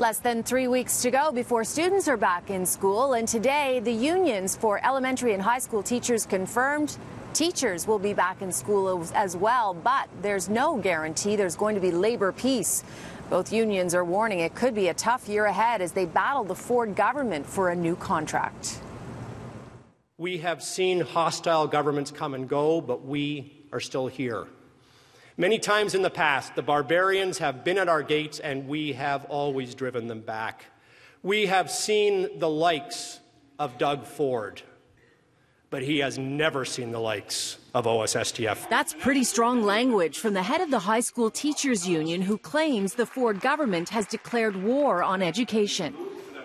Less than three weeks to go before students are back in school, and today the unions for elementary and high school teachers confirmed teachers will be back in school as well, but there's no guarantee there's going to be labor peace. Both unions are warning it could be a tough year ahead as they battle the Ford government for a new contract. We have seen hostile governments come and go, but we are still here. Many times in the past, the barbarians have been at our gates and we have always driven them back. We have seen the likes of Doug Ford, but he has never seen the likes of OSSTF. That's pretty strong language from the head of the high school teachers union who claims the Ford government has declared war on education.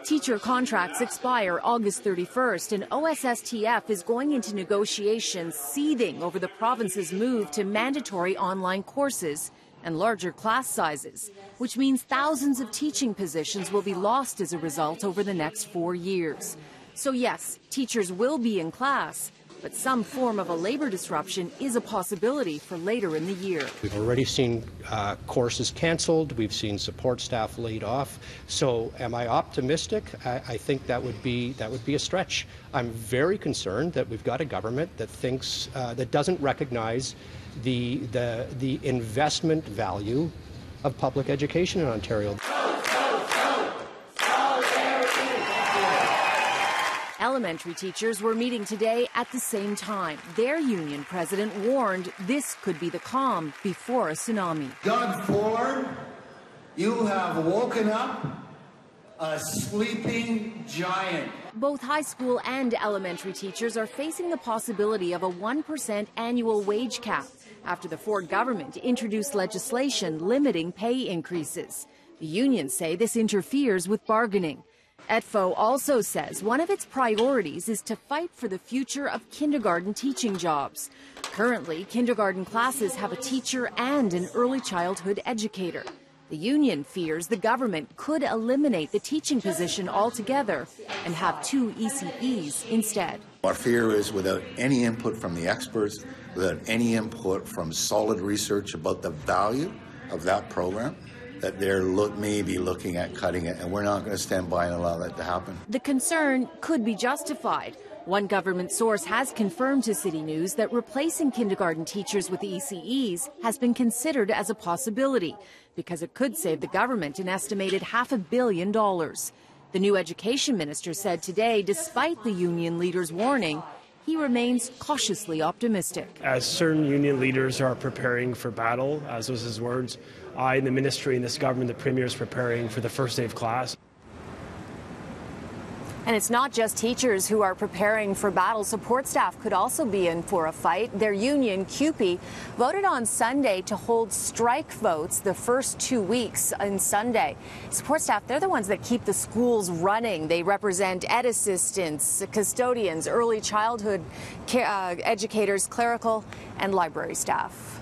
Teacher contracts expire August 31st, and OSSTF is going into negotiations seething over the province's move to mandatory online courses and larger class sizes, which means thousands of teaching positions will be lost as a result over the next four years. So, yes, teachers will be in class, but some form of a labor disruption is a possibility for later in the year. We've already seen uh, courses canceled, we've seen support staff laid off. So, am I optimistic? I, I think that would be that would be a stretch. I'm very concerned that we've got a government that thinks uh, that doesn't recognize the the the investment value of public education in Ontario. Elementary teachers were meeting today at the same time. Their union president warned this could be the calm before a tsunami. Doug Ford, you have woken up a sleeping giant. Both high school and elementary teachers are facing the possibility of a 1% annual wage cap after the Ford government introduced legislation limiting pay increases. The unions say this interferes with bargaining. ETFO also says one of its priorities is to fight for the future of kindergarten teaching jobs. Currently, kindergarten classes have a teacher and an early childhood educator. The union fears the government could eliminate the teaching position altogether and have two ECEs instead. Our fear is without any input from the experts, without any input from solid research about the value of that program, that they're look, maybe looking at cutting it, and we're not going to stand by and allow that to happen. The concern could be justified. One government source has confirmed to City News that replacing kindergarten teachers with ECEs has been considered as a possibility because it could save the government an estimated half a billion dollars. The new education minister said today, despite the union leader's warning, he remains cautiously optimistic. As certain union leaders are preparing for battle, as was his words, I, in the ministry, and this government, the Premier, is preparing for the first day of class. And it's not just teachers who are preparing for battle. Support staff could also be in for a fight. Their union, CUPE, voted on Sunday to hold strike votes the first two weeks on Sunday. Support staff, they're the ones that keep the schools running. They represent ed assistants, custodians, early childhood uh, educators, clerical, and library staff.